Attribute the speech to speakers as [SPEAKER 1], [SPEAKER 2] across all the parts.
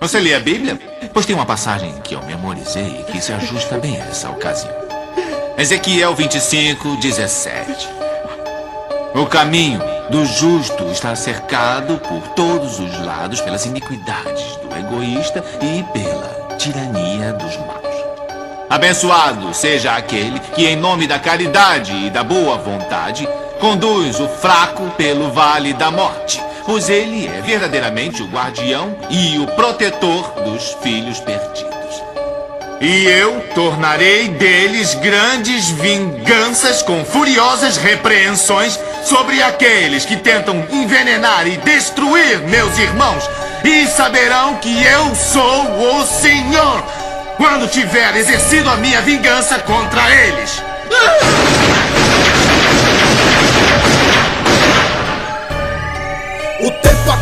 [SPEAKER 1] Você lê a Bíblia? Pois tem uma passagem que eu memorizei que se ajusta bem a essa ocasião. Ezequiel 25, 17. O caminho do justo está cercado por todos os lados pelas iniquidades do egoísta e pela tirania dos maus. Abençoado seja aquele que, em nome da caridade e da boa vontade, conduz o fraco pelo vale da morte, pois ele é verdadeiramente o guardião e o protetor dos filhos perdidos. E eu tornarei deles grandes vinganças com furiosas repreensões sobre aqueles que tentam envenenar e destruir meus irmãos, e saberão que eu sou o Senhor quando tiver exercido a minha vingança contra eles.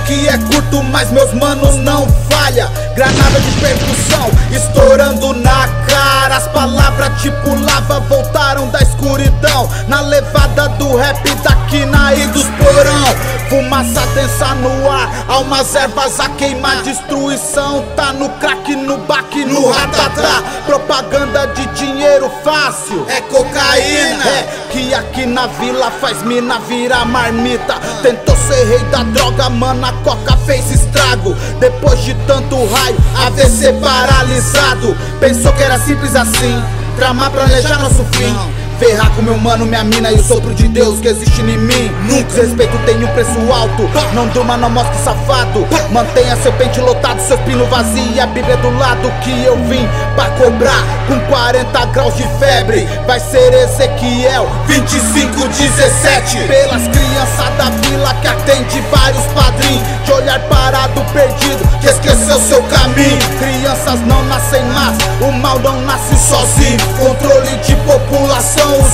[SPEAKER 2] Aqui é curto, mas meus manos não falha. Granada de percussão estourando na cara. As palavras tipo lava voltaram da escuridão. Na levada do rap daqui na e dos porão. Fumaça densa no ar, almas ervas a queimar. Destruição tá no crack, no baque, no ratatá. Propaganda de dinheiro fácil, é cocaína. É que aqui na vila faz mina virar marmita. Tentou ser rei da droga, mano, a coca fez estrago. Depois de tanto raio, AVC paralisado. Pensou que era simples assim, tramar, planejar nosso fim. Ferrar com meu mano, minha mina e o sopro de Deus que existe em mim. Nunca respeito tem um preço alto. Não durma, não mostre safado. Mantenha seu pente lotado, seu pino vazio e a Bíblia do lado que eu vim pra cobrar. Com 40 graus de febre, vai ser Ezequiel 2517. Pelas crianças da vila que atende vários padrinhos. De olhar parado, perdido, que esqueceu seu caminho. Crianças não nascem más, o mal não nasce sozinho.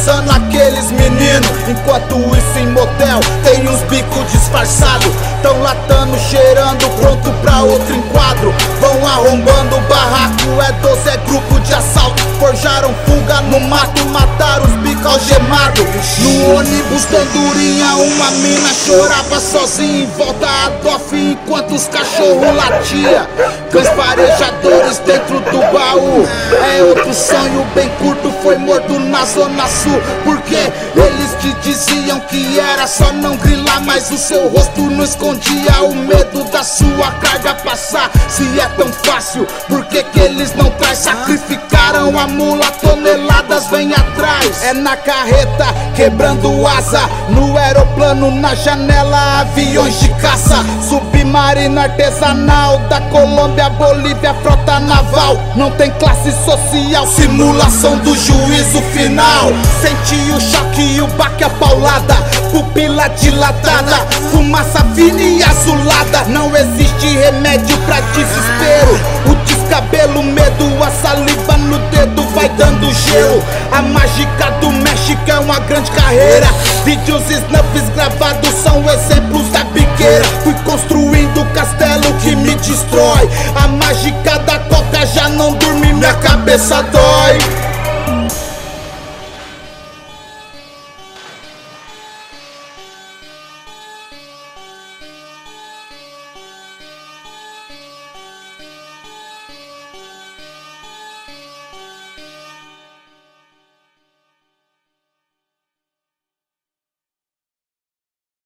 [SPEAKER 2] Controle de população usando aqueles meninos. Enquanto isso em motel tem uns bicos disfarçados. Tão latando, cheirando, pronto pra outro enquadro. Vão arrombando o barraco, é 12, é grupo de assalto. Forjaram fuga no mato, mataram os bicos algemados. No ônibus tandurinha, uma mina chorava sozinha em volta a dofe enquanto os cachorros latia. Cães farejadores dentro do baú. É outro sonho bem curto, foi morto na zona sul. Porque eles te diziam que era só não grilar, mas o seu rosto não escondia o medo da sua carga passar. Se é tão fácil, por que, que eles não traz? Sacrificaram a mula, toneladas vem atrás. É na carreta, quebrando asa. No aeroplano, na janela, aviões de caça. Submarino artesanal da Colômbia, Bolívia, frota naval. Não tem classe social, simulação do juízo final. Senti o choque e o baque, a paulada. Pupila dilatada, fumaça fina e azulada. Não existe remédio pra desespero. O descabelo, medo, a saliva no dedo vai dando gelo. A mágica do México é uma grande carreira. Vídeos snuffs gravados são exemplos da biqueira. Fui construindo o castelo que me destrói. A mágica da coca já não dorme, minha cabeça dói.